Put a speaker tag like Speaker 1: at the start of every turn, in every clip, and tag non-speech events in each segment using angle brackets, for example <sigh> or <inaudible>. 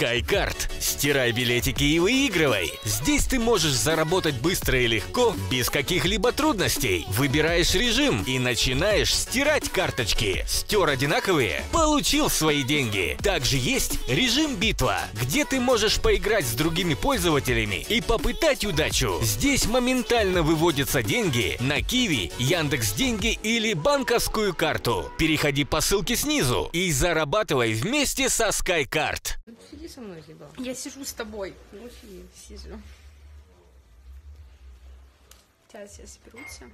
Speaker 1: SkyCard. Стирай билетики и выигрывай. Здесь ты можешь заработать быстро и легко, без каких-либо трудностей. Выбираешь режим и начинаешь стирать карточки. Стер одинаковые? Получил свои деньги. Также есть режим битва, где ты можешь поиграть с другими пользователями и попытать удачу. Здесь моментально выводятся деньги на Киви, Яндекс Деньги или банковскую карту. Переходи по ссылке снизу и зарабатывай вместе со SkyCard.
Speaker 2: Со мной, Зиба.
Speaker 3: Я сижу с тобой.
Speaker 2: Ну, сиди.
Speaker 3: Сижу. Сейчас все соберутся.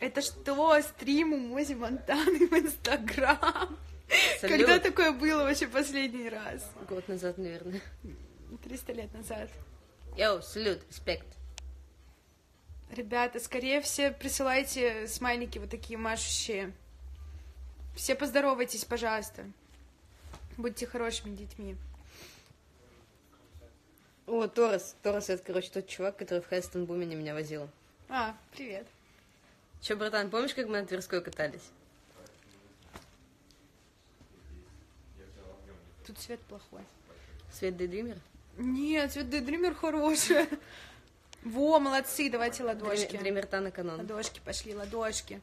Speaker 3: Это что, стрим у Мози Монтаны в Инстаграм?
Speaker 2: Салют.
Speaker 3: Когда такое было вообще последний раз?
Speaker 2: Год назад, наверное.
Speaker 3: 300 лет назад.
Speaker 2: Йоу, салют, респект.
Speaker 3: Ребята, скорее все присылайте смайлики вот такие машущие. Все поздоровайтесь, пожалуйста. Будьте хорошими детьми.
Speaker 2: О, Торос. Торос, это, короче, тот чувак, который в Хестон Бумене меня возил.
Speaker 3: А, привет.
Speaker 2: Че, братан, помнишь, как мы на Тверской катались?
Speaker 3: Тут свет плохой.
Speaker 2: Свет Дейдример?
Speaker 3: Нет, свет Дример хороший. Во, молодцы, давайте ладошки.
Speaker 2: Дримерта на канон.
Speaker 3: Ладошки пошли, ладошки.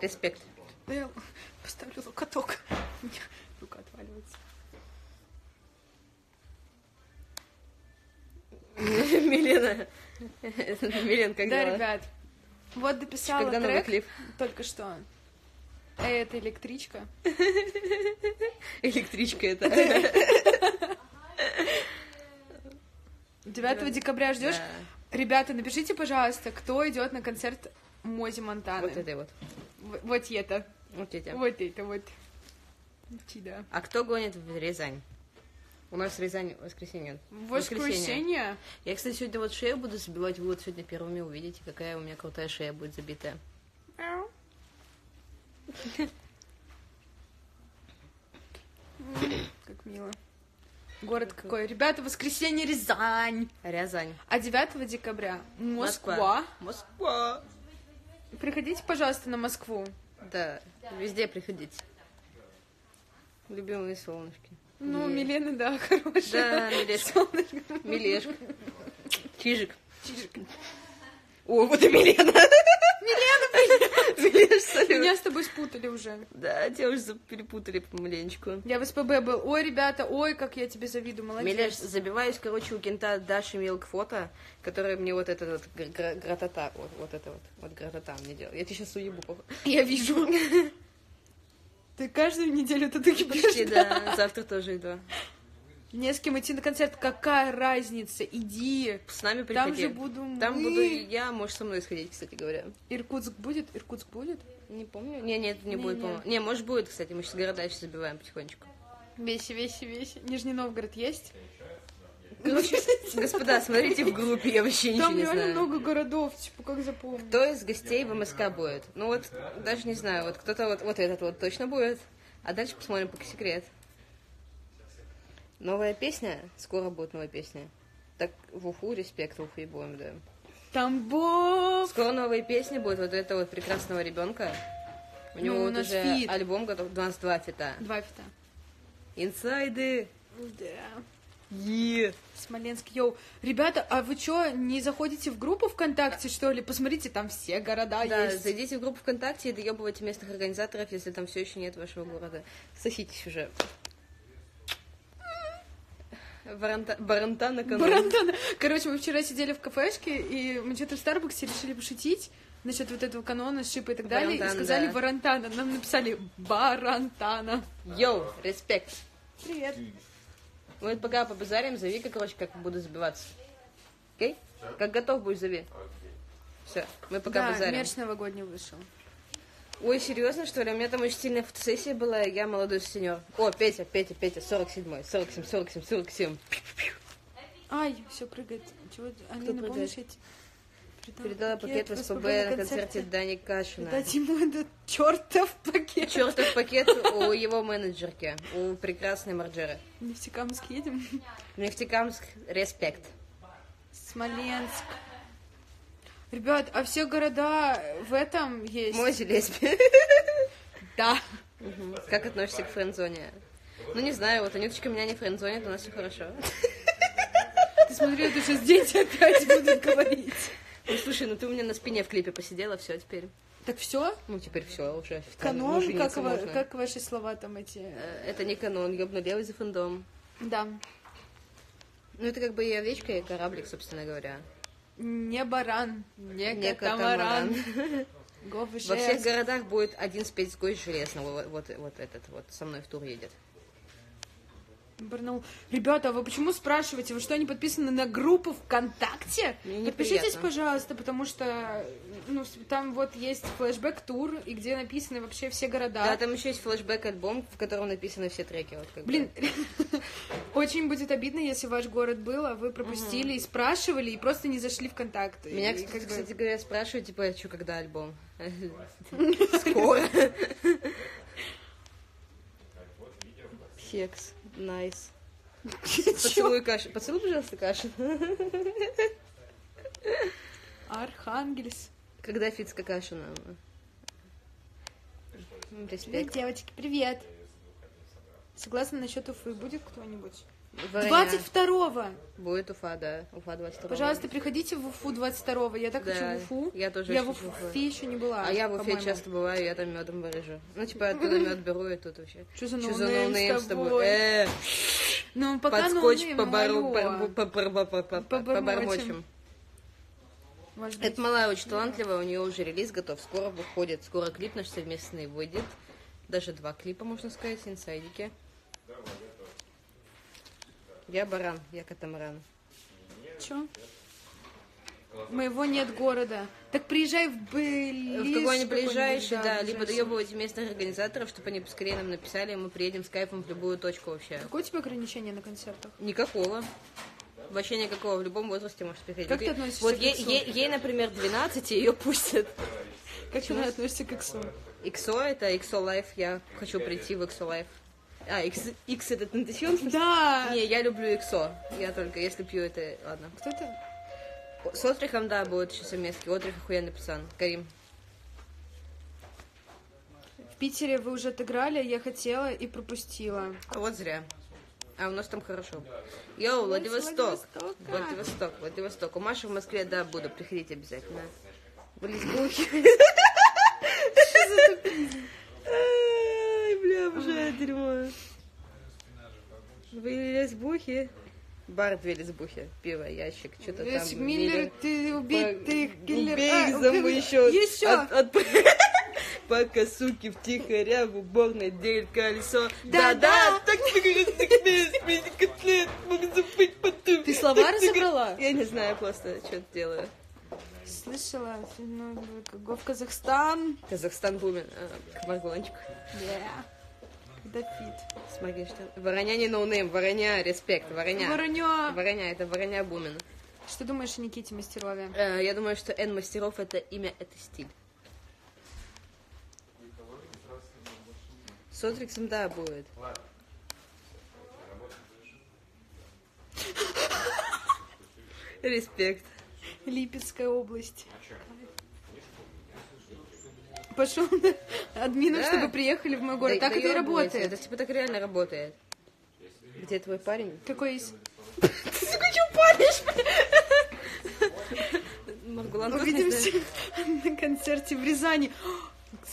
Speaker 2: Респект.
Speaker 3: Да я поставлю локоток. У меня рука отваливается. <laughs>
Speaker 2: Милена. Милен, как
Speaker 3: Да, ребят. Вот дописала
Speaker 2: Когда новый
Speaker 3: трек
Speaker 2: клип?
Speaker 3: только что. Это электричка. <laughs>
Speaker 2: Электричка это.
Speaker 3: 9 <laughs> декабря ждешь? Ребята, напишите, пожалуйста, кто идет на концерт Мози Монтаны.
Speaker 2: Вот это вот.
Speaker 3: Вот это.
Speaker 2: Вот эти.
Speaker 3: Вот это вот. Да.
Speaker 2: А кто гонит в Рязань? У нас Рязань в воскресенье.
Speaker 3: В воскресенье.
Speaker 2: Я, кстати, сегодня вот шею буду забивать. Вы вот сегодня первыми увидите, какая у меня крутая шея будет забитая.
Speaker 3: Как мило. Город какой? Ребята, воскресенье Рязань.
Speaker 2: Рязань.
Speaker 3: А 9 декабря Москва.
Speaker 2: Москва.
Speaker 3: Приходите, пожалуйста, на Москву.
Speaker 2: Да, везде приходите. Любимые солнышки.
Speaker 3: Ну. Милена, да, хорошая.
Speaker 2: Да, Милешка.
Speaker 3: Солнышко.
Speaker 2: Милешка. Чижик.
Speaker 3: Чижик.
Speaker 2: О, вот и Милена. Милена. <laughs>
Speaker 3: Меня с тобой спутали уже.
Speaker 2: Да, тебя уже перепутали помаленечку.
Speaker 3: Я в СПБ был. Ой, ребята, ой, как я тебе завидую, молодец.
Speaker 2: Милеш, забиваюсь, короче, у кента Даши Милк фото, которая мне вот этот вот гр- гр- гратата, вот, вот это вот, вот гратата мне делала. Я тебе сейчас уебу. <laughs>
Speaker 3: Я вижу. <laughs> Ты каждую неделю ты таки
Speaker 2: Почти, да, завтра тоже иду.
Speaker 3: Не с кем идти на концерт, какая разница? Иди.
Speaker 2: С нами
Speaker 3: Там
Speaker 2: приходи.
Speaker 3: же буду
Speaker 2: Там
Speaker 3: мы.
Speaker 2: буду и я, можешь со мной сходить, кстати говоря.
Speaker 3: Иркутск будет? Иркутск будет?
Speaker 2: Не помню. Не, нет, не,
Speaker 3: Не,
Speaker 2: будет, по-моему. Не, может будет, кстати, мы сейчас города еще забиваем потихонечку.
Speaker 3: Веси, веси, веси. Нижний Новгород есть?
Speaker 2: Короче, господа, смотрите в группе, я вообще ничего
Speaker 3: Там
Speaker 2: не
Speaker 3: реально
Speaker 2: знаю.
Speaker 3: много городов, типа, как запомнить.
Speaker 2: Кто из гостей в МСК будет? Ну вот, даже не знаю, вот кто-то вот, вот этот вот точно будет. А дальше посмотрим пока секрет. Новая песня? Скоро будет новая песня. Так, в Уфу, респект, в Уфу и будем, да.
Speaker 3: Тамбов!
Speaker 2: Скоро новая песня будет вот этого вот прекрасного ребенка. У него
Speaker 3: Ну,
Speaker 2: вот уже
Speaker 3: фит.
Speaker 2: альбом готов, 22 фита.
Speaker 3: Два фита.
Speaker 2: Инсайды.
Speaker 3: Да.
Speaker 2: Е.
Speaker 3: Смоленск, йоу. Ребята, а вы чё, не заходите в группу ВКонтакте, что ли? Посмотрите, там все города
Speaker 2: Да,
Speaker 3: есть.
Speaker 2: зайдите в группу ВКонтакте и доебывайте местных организаторов, если там все еще нет вашего города. Соситесь уже. Баранта, баранта на канал.
Speaker 3: Барантана. Короче, мы вчера сидели в кафешке, и мы что-то в Старбаксе решили пошутить насчет вот этого канона, шипа и так далее, и
Speaker 2: Барантан,
Speaker 3: сказали
Speaker 2: да.
Speaker 3: Варантана. Нам написали Барантана.
Speaker 2: Йоу, респект.
Speaker 3: Привет.
Speaker 2: Мы вот пока побазарим, зови, как, короче, как буду забиваться. Окей? Как готов будешь, зови. Все, мы пока
Speaker 3: да,
Speaker 2: базарим.
Speaker 3: мерч новогодний вышел.
Speaker 2: Ой, серьезно, что ли? У меня там очень сильная фотосессия была, и я молодой сеньор. О, Петя, Петя, Петя, 47-й, 47, 47, 47.
Speaker 3: Ай, все прыгает. Чего? Алина, помнишь эти?
Speaker 2: Передала пакет в СПБ на концерте Дани Кашина.
Speaker 3: Дать ему этот чертов пакет.
Speaker 2: Чертов пакет у его менеджерки, у прекрасной Марджеры.
Speaker 3: В Нефтекамск едем.
Speaker 2: Нефтекамск, респект.
Speaker 3: Смоленск. Ребят, а все города в этом есть?
Speaker 2: Мози лесби.
Speaker 3: Да.
Speaker 2: Как относишься к френдзоне? Ну, не знаю, вот Анюточка меня не френдзонит, у нас все хорошо.
Speaker 3: Ты смотри, это сейчас дети опять будут говорить.
Speaker 2: Ну, слушай, ну ты у меня на спине в клипе посидела, все теперь.
Speaker 3: Так все?
Speaker 2: Ну, теперь все, уже.
Speaker 3: Канон? Как, ва- как ваши слова там эти?
Speaker 2: Э, Это не канон, ёбну левый за фэндом.
Speaker 3: Да.
Speaker 2: Ну, это как бы и овечка, и кораблик, собственно говоря.
Speaker 3: Не баран, не,
Speaker 2: Не
Speaker 3: катамаран.
Speaker 2: катамаран. Во всех городах будет один спецгость железного. Вот, вот, вот этот вот со мной в тур едет.
Speaker 3: Барнаул. Ребята, а вы почему спрашиваете? Вы что, не подписаны на группу ВКонтакте?
Speaker 2: Мне
Speaker 3: Подпишитесь,
Speaker 2: неприятно.
Speaker 3: пожалуйста, потому что ну, там вот есть флешбэк-тур, и где написаны вообще все города.
Speaker 2: Да, там еще есть флешбэк-альбом, в котором написаны все треки. Вот, как.
Speaker 3: Блин, <laughs> очень будет обидно, если ваш город был, а вы пропустили и спрашивали, и просто не зашли в контакт.
Speaker 2: Меня, кстати, говоря, спрашивают, типа, что, когда альбом? <laughs> Скоро. Секс. Nice. Поцелуй Кашу. Поцелуй, пожалуйста, Кашу.
Speaker 3: Архангельс.
Speaker 2: Когда? М,
Speaker 3: Привет,
Speaker 2: Респект.
Speaker 3: девочки, привет. Согласна насчет Уфы? Будет кто-нибудь?
Speaker 2: Ваня.
Speaker 3: 22-го!
Speaker 2: Будет Уфа, да. Уфа 22
Speaker 3: Пожалуйста, приходите в Уфу 22-го. Я так
Speaker 2: Да,
Speaker 3: хочу в Уфу.
Speaker 2: я тоже
Speaker 3: Я в
Speaker 2: в Уфу.
Speaker 3: Уфе еще не была.
Speaker 2: А я в Уфе часто бываю, я там медом вырежу. Ну, типа, оттуда мед беру, и тут вообще.
Speaker 3: Что за
Speaker 2: Что за
Speaker 3: ноунейм с
Speaker 2: с тобой? Э,
Speaker 3: Ну, пока
Speaker 2: Подскочь,
Speaker 3: ноунейм,
Speaker 2: побору,
Speaker 3: алло.
Speaker 2: по- по- по- по- по-
Speaker 3: Побормочем.
Speaker 2: побормочем.
Speaker 3: Может быть.
Speaker 2: Эта малая очень талантливая, у нее уже релиз готов, скоро выходит, скоро клип наш совместный выйдет. Даже два клипа, можно сказать, инсайдики. Я баран, я катамаран.
Speaker 3: Чё? Моего нет города. Так приезжай в Белиз.
Speaker 2: В какой-нибудь ближайший, да, либо
Speaker 3: ближайший.
Speaker 2: доебывайте местных организаторов, чтобы они поскорее нам написали, и мы приедем с кайфом в любую точку вообще.
Speaker 3: Какое у тебя ограничение на концертах?
Speaker 2: Никакого. Вообще никакого. В любом возрасте можешь приходить.
Speaker 3: Как ты относишься
Speaker 2: Вот
Speaker 3: к
Speaker 2: ей, ей- ей, например, 12, и ее пустят.
Speaker 3: Как ты относишься к иксу?
Speaker 2: XO это XO Life, я хочу прийти в XO Life. А, X, X это тентасион?
Speaker 3: Да!
Speaker 2: Не, я люблю XO. Я только, если пью это, ладно.
Speaker 3: Кто это?
Speaker 2: С Отрихом, да, будет еще совместки. Отрих охуенный пацан. Карим.
Speaker 3: В Питере вы уже отыграли, я хотела и пропустила.
Speaker 2: А вот зря. А у нас там хорошо. Йоу, Владивосток.
Speaker 3: Владивостока.
Speaker 2: Владивосток, Владивосток. У Маши в Москве, да, буду. Приходите обязательно. В Лесбухе. Ай, бля, уже дерьмо. В Лесбухе. Бар две лесбухи. Пиво, ящик, что-то там.
Speaker 3: Миллер, ты убитый киллер.
Speaker 2: Убей их счет.
Speaker 3: Еще.
Speaker 2: От- от- <laughs> Пока суки втихаря в уборной делят колесо.
Speaker 3: Да-да.
Speaker 2: Так ты котлет, забыть потом.
Speaker 3: Ты слова разобрала?
Speaker 2: Я не знаю, просто что-то делаю.
Speaker 3: Слышала, ну, в Казахстан.
Speaker 2: Казахстан бумен. А, Маргончик.
Speaker 3: Yeah. Когда фит.
Speaker 2: Смотри, что... Вороня не ноунейм, вороня, респект, вороня.
Speaker 3: Воронё.
Speaker 2: Вороня, это вороня бумен.
Speaker 3: Что думаешь о Никите Мастерове?
Speaker 2: Э, Я думаю, что Н мастеров это имя, это стиль. С Отриксом, да, будет. Респект.
Speaker 3: Липецкая область. Пошел на админов,
Speaker 2: Да.
Speaker 3: чтобы приехали в мой город.
Speaker 2: Да-
Speaker 3: так это и работает.
Speaker 2: Это типа так реально работает. Где твой парень?
Speaker 3: Какой есть?
Speaker 2: Сука, чё палишь? Маргулан
Speaker 3: Увидимся на концерте в Рязани.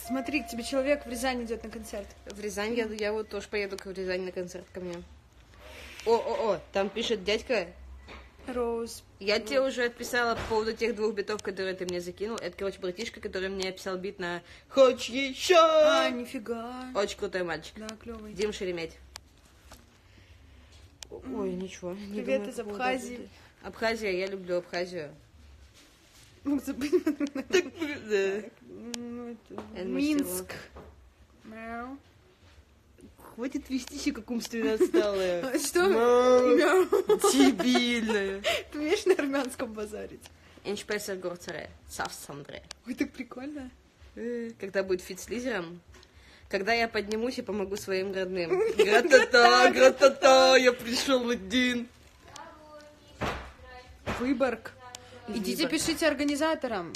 Speaker 3: Смотри, к тебе человек в Рязани идет на концерт.
Speaker 2: В Рязань я, я вот тоже поеду в Рязань на концерт ко мне. О, о, о, там пишет дядька.
Speaker 3: Роуз.
Speaker 2: Я тебе уже отписала по поводу тех двух битов, которые ты мне закинул. Это, короче, братишка, который мне описал бит на «Хочешь еще?»
Speaker 3: А, нифига.
Speaker 2: Очень крутой мальчик.
Speaker 3: Да, клевый.
Speaker 2: Дим Шереметь. Ой, ничего. не
Speaker 3: Привет
Speaker 2: думаю
Speaker 3: из Абхазии.
Speaker 2: Абхазия, я люблю Абхазию.
Speaker 3: Забыл. <laughs>
Speaker 2: Да.
Speaker 3: Ну, Минск. Мяу.
Speaker 2: Хватит вести себя, как умственно отсталая. <laughs>
Speaker 3: Что? Мяу.
Speaker 2: Дебильная. <laughs>
Speaker 3: Ты умеешь на армянском базарить?
Speaker 2: Энчпессер Горцаре. Савсандре.
Speaker 3: Ой, так прикольно.
Speaker 2: Э, Когда будет фит с лизером, когда я поднимусь и помогу своим родным. <laughs> Гратата, гратата, я пришел один.
Speaker 3: Выборг. Идите пишите организаторам.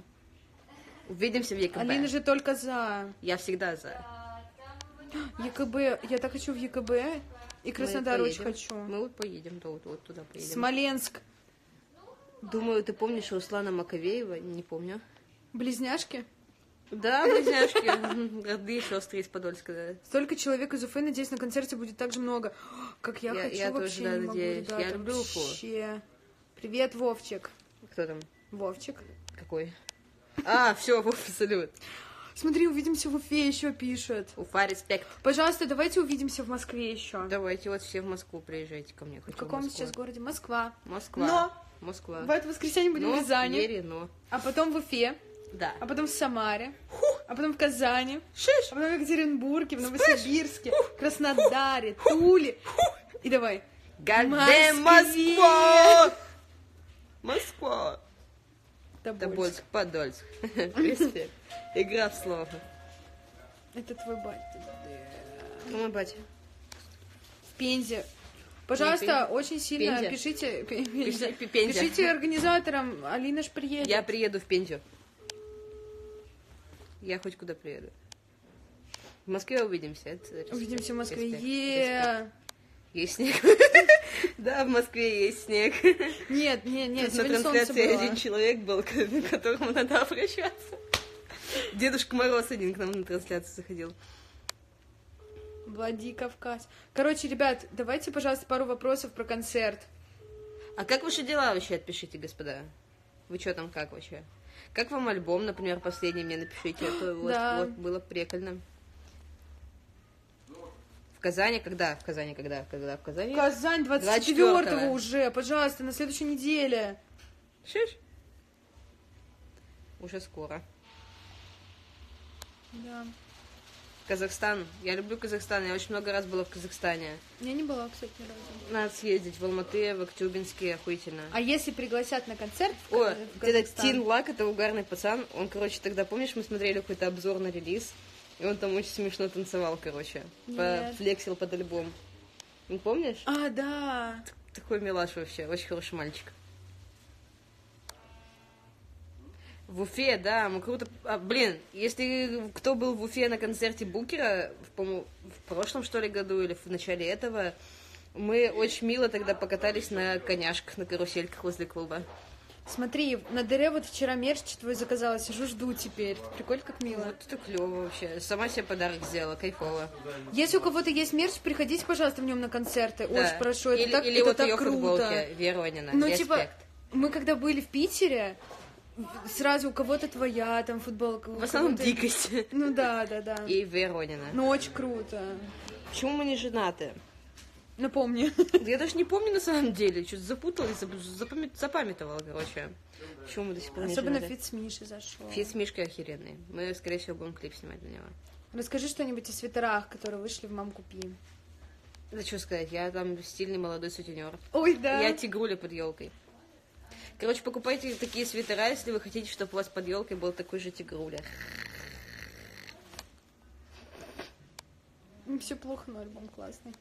Speaker 2: Увидимся в ЕКБ.
Speaker 3: Алина же только за.
Speaker 2: Я всегда за.
Speaker 3: ЕКБ. Я так хочу в ЕКБ. И Краснодар очень хочу.
Speaker 2: Мы вот поедем, да, вот, вот туда поедем.
Speaker 3: Смоленск.
Speaker 2: Думаю, ты помнишь Руслана Маковеева? Не помню.
Speaker 3: Близняшки.
Speaker 2: Да, близняшки. Родные сестры из Подольска, да.
Speaker 3: Столько человек из Уфы, надеюсь, на концерте будет так же много. Как я,
Speaker 2: Я-
Speaker 3: хочу
Speaker 2: я тоже,
Speaker 3: вообще,
Speaker 2: да,
Speaker 3: не могу,
Speaker 2: надеюсь.
Speaker 3: ребята,
Speaker 2: Я люблю Уфу.
Speaker 3: вообще. Привет, Вовчик.
Speaker 2: Кто там?
Speaker 3: Вовчик.
Speaker 2: Какой? А, все, салют.
Speaker 3: Смотри, увидимся в Уфе, еще пишет.
Speaker 2: Уфа, респект.
Speaker 3: Пожалуйста, давайте увидимся в Москве еще.
Speaker 2: Давайте вот все в Москву приезжайте ко мне.
Speaker 3: В каком
Speaker 2: Москву.
Speaker 3: сейчас городе? Москва.
Speaker 2: Москва.
Speaker 3: Но
Speaker 2: Москва.
Speaker 3: в это воскресенье будем
Speaker 2: но,
Speaker 3: в Рязани,
Speaker 2: Ере, но.
Speaker 3: а потом в Уфе,
Speaker 2: Да.
Speaker 3: а потом в Самаре, а потом в Казани,
Speaker 2: Шиш!
Speaker 3: а потом в Екатеринбурге, в Новосибирске, Краснодаре, Туле. И давай. Москве!
Speaker 2: Москва! Москва!
Speaker 3: Тобольск.
Speaker 2: Тобольск, Подольск. <laughs> Респект. Игра в слово.
Speaker 3: Это твой батя.
Speaker 2: Мой батя.
Speaker 3: В Пензе. Пожалуйста, очень сильно
Speaker 2: Пензе.
Speaker 3: пишите, <laughs> пи-
Speaker 2: Пиши-
Speaker 3: пи-
Speaker 2: Пензе.
Speaker 3: пишите организаторам, Алина ж приедет.
Speaker 2: Я приеду в Пензю. Я хоть куда приеду. В Москве увидимся. это респект,
Speaker 3: Увидимся в Москве.
Speaker 2: респект,
Speaker 3: Е.
Speaker 2: Есть снег. <laughs> Да, в Москве есть снег.
Speaker 3: Нет, нет, нет,
Speaker 2: Тут на трансляции один человек был, к <laughs> которому надо обращаться. Дедушка Мороз один к нам на трансляцию заходил.
Speaker 3: Владикавказ. Короче, ребят, давайте, пожалуйста, пару вопросов про концерт.
Speaker 2: А как ваши дела вообще, отпишите, господа? Вы что там, как вообще? Как вам альбом, например, последний мне напишите, а то вот,
Speaker 3: Да.
Speaker 2: вот было прикольно. В Казани когда? В Казани когда? Когда в Казани?
Speaker 3: Казань
Speaker 2: 24-го.
Speaker 3: 24 уже, пожалуйста, на следующей неделе.
Speaker 2: Шиш? Уже скоро.
Speaker 3: Да.
Speaker 2: Казахстан. Я люблю Казахстан. Я очень много раз была в Казахстане.
Speaker 3: Я не была, кстати, ни разу.
Speaker 2: Надо съездить в Алматы, в Актюбинске, охуительно.
Speaker 3: А если пригласят на концерт в,
Speaker 2: О,
Speaker 3: Ка- в
Speaker 2: этот
Speaker 3: Казахстан?
Speaker 2: Тин Лак, это угарный пацан. Он, короче, тогда, помнишь, мы смотрели какой-то обзор на релиз, и он там очень смешно танцевал, короче.
Speaker 3: Нет.
Speaker 2: Флексил под альбом. Не помнишь?
Speaker 3: А, да.
Speaker 2: Такой милаш вообще, очень хороший мальчик. В Уфе, да, мы круто... а, блин, если кто был в Уфе на концерте Букера, в, в прошлом, что ли, году или в начале этого, мы очень мило тогда покатались на коняшках, на карусельках возле клуба.
Speaker 3: Смотри, на дыре вот вчера мерч твой заказала, сижу, жду теперь. Прикольно, как мило.
Speaker 2: Вот это клево вообще. Сама себе подарок сделала, кайфово.
Speaker 3: Если у кого-то есть мерч, приходите, пожалуйста, в нем на концерты.
Speaker 2: Да.
Speaker 3: Очень прошу, это
Speaker 2: или,
Speaker 3: так,
Speaker 2: или
Speaker 3: это
Speaker 2: вот
Speaker 3: так
Speaker 2: ее
Speaker 3: круто.
Speaker 2: футболки Веронина.
Speaker 3: Ну,
Speaker 2: Респект.
Speaker 3: типа, мы когда были в Питере, сразу у кого-то твоя там футболка.
Speaker 2: В основном дикость.
Speaker 3: Ну да, да, да.
Speaker 2: И Веронина.
Speaker 3: Ну, очень круто.
Speaker 2: Почему мы не женаты?
Speaker 3: Напомни.
Speaker 2: Да Я даже не помню на самом деле. Что-то запуталась, зап- запами- запамятовала, короче. Почему мы до сих пор не
Speaker 3: Особенно
Speaker 2: женаты?
Speaker 3: фит с Мишей зашел.
Speaker 2: Фит с Мишкой охеренный. Мы, скорее всего, будем клип снимать для него.
Speaker 3: Расскажи что-нибудь о свитерах, которые вышли в «Мам, купи».
Speaker 2: Да что сказать, я там стильный молодой сутенер.
Speaker 3: Ой, да.
Speaker 2: Я тигруля под елкой. Короче, покупайте такие свитера, если вы хотите, чтобы у вас под елкой был такой же тигруля.
Speaker 3: Все плохо, но альбом классный.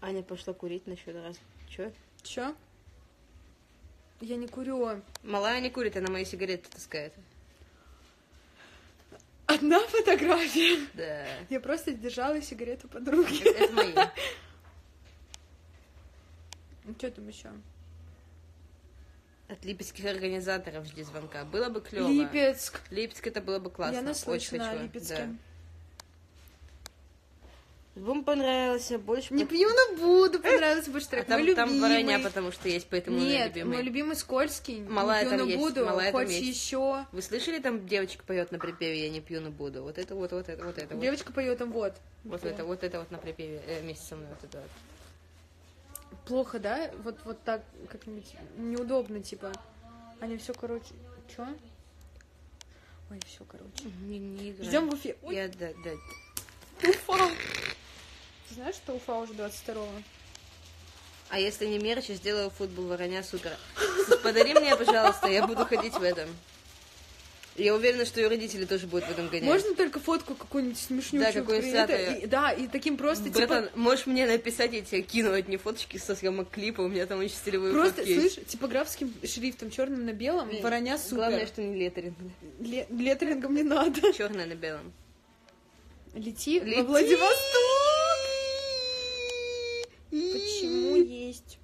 Speaker 2: Аня пошла курить на счет раз. Че?
Speaker 3: Чё? Я не курю.
Speaker 2: Малая не курит, она мои сигареты таскает.
Speaker 3: Одна фотография.
Speaker 2: Да.
Speaker 3: Я просто держала сигарету под руки.
Speaker 2: Это, это мои.
Speaker 3: Что там еще?
Speaker 2: От липецких организаторов жди звонка. Было бы клево.
Speaker 3: Липецк.
Speaker 2: Липецк это было бы классно.
Speaker 3: Я
Speaker 2: Очень
Speaker 3: наслышана о
Speaker 2: хочу.
Speaker 3: Липецке.
Speaker 2: Да. Вам понравился больше?
Speaker 3: Не пью, но буду. Понравился больше
Speaker 2: А
Speaker 3: трек.
Speaker 2: там,
Speaker 3: Мой
Speaker 2: там вороня, потому что есть, поэтому
Speaker 3: Нет,
Speaker 2: любимый.
Speaker 3: мой любимый Скользкий. Не
Speaker 2: Малая
Speaker 3: пью,
Speaker 2: там
Speaker 3: буду.
Speaker 2: малая там
Speaker 3: Хочешь
Speaker 2: есть.
Speaker 3: еще?
Speaker 2: Вы слышали, там девочка поет на припеве «Я не пью, но буду». Вот это вот, вот это, вот это. вот.
Speaker 3: Девочка поет там вот.
Speaker 2: Вот это, вот это вот на припеве э, вместе со мной. Вот это вот.
Speaker 3: Плохо, да? Вот, вот так как-нибудь неудобно, типа. Они все, короче. Чё? Ой, все, короче.
Speaker 2: Не, не играй.
Speaker 3: Ждем в Уфе. Ой,
Speaker 2: Я, да, да.
Speaker 3: Уфа! Ты знаешь, что Уфа уже 22-го?
Speaker 2: А если не мерч, я сделаю футбол вороня супер. Подари мне, пожалуйста, я буду ходить в этом. Я уверена, что ее родители тоже будут в этом гонять.
Speaker 3: Можно только фотку какую-нибудь смешнючую?
Speaker 2: Да, какую-нибудь снятую.
Speaker 3: и- Да, и таким просто,
Speaker 2: Братан,
Speaker 3: типа...
Speaker 2: можешь мне написать, я тебе кину одни фоточки со съемок клипа, у меня там очень стилевые
Speaker 3: Просто,
Speaker 2: фотки есть.
Speaker 3: слышь, типографским шрифтом, черным на белом, вороня супер.
Speaker 2: Главное, что не леттеринг.
Speaker 3: Ле- Леттерингом не надо.
Speaker 2: Черное на белом.
Speaker 3: Лети,
Speaker 2: Лети!
Speaker 3: во Владивосток! Почему есть?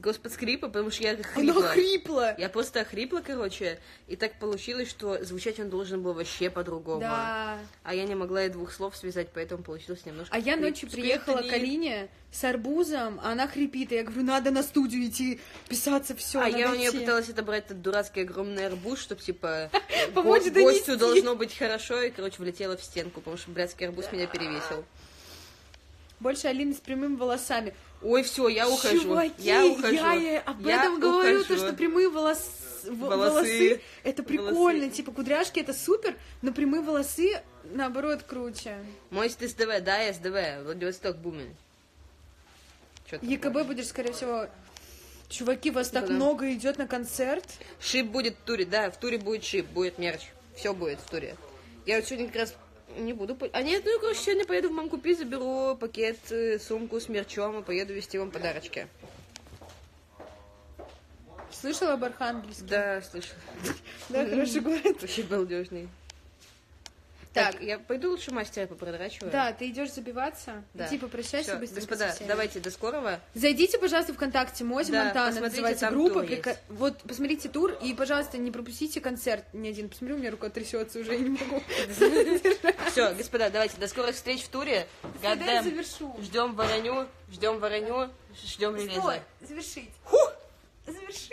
Speaker 2: С господ скрипа, потому что я
Speaker 3: Оно
Speaker 2: хрипла.
Speaker 3: хрипло!
Speaker 2: Я просто охрипла, короче, и так получилось, что звучать он должен был вообще по-другому.
Speaker 3: Да.
Speaker 2: А я не могла и двух слов связать, поэтому получилось немножко...
Speaker 3: А я
Speaker 2: хрип-
Speaker 3: ночью приехала к. Алине с арбузом, а она хрипит. И я говорю, надо на студию идти, писаться все.
Speaker 2: А я у нее пыталась отобрать этот дурацкий огромный арбуз, чтобы, типа, <laughs> гостю должно быть хорошо, и, короче, влетела в стенку, потому что блядский арбуз меня перевесил.
Speaker 3: Больше Алины с прямыми волосами.
Speaker 2: Ой, все, я ухожу.
Speaker 3: Чуваки,
Speaker 2: я ухожу.
Speaker 3: я об
Speaker 2: Я
Speaker 3: этом говорю, то,
Speaker 2: ухожу.
Speaker 3: что прямые волос... в-
Speaker 2: Волосы.
Speaker 3: волосы, это прикольно,
Speaker 2: Волосы.
Speaker 3: типа кудряшки это супер, но прямые волосы наоборот круче.
Speaker 2: Мой СДВ, да, СДВ, Владивосток Бумен.
Speaker 3: ЕКБ будешь, скорее всего... Чуваки, вас так
Speaker 2: Да-да.
Speaker 3: много идет на концерт.
Speaker 2: Шип будет в туре, да, в туре будет шип, будет мерч. Все будет в туре. Я вот сегодня как раз не буду... А нет, ну, короче, сегодня поеду в мамку Пи, заберу пакет, э, сумку с мерчом и поеду вести вам подарочки.
Speaker 3: Слышала об Архангельске?
Speaker 2: Да, слышал.
Speaker 3: Да, хороший город.
Speaker 2: Вообще балдежный.
Speaker 3: Так.
Speaker 2: Так, я пойду лучше мастера попродрачиваю.
Speaker 3: Да, ты идешь забиваться.
Speaker 2: Да.
Speaker 3: Иди попрощайся
Speaker 2: Всё,
Speaker 3: быстренько
Speaker 2: Господа, давайте до скорого.
Speaker 3: Зайдите, пожалуйста, ВКонтакте Мози
Speaker 2: Да,
Speaker 3: Монтана,
Speaker 2: там
Speaker 3: группа. прика-. Вот, посмотрите тур и, пожалуйста, не пропустите концерт ни один. Посмотри, у меня рука трясется уже, я не могу. <laughs>
Speaker 2: Все, господа, давайте до скорых встреч в туре. Гадем.
Speaker 3: завершу.
Speaker 2: Ждем вороню, ждем вороню, ждем релиза.
Speaker 3: Завершить. Завершить.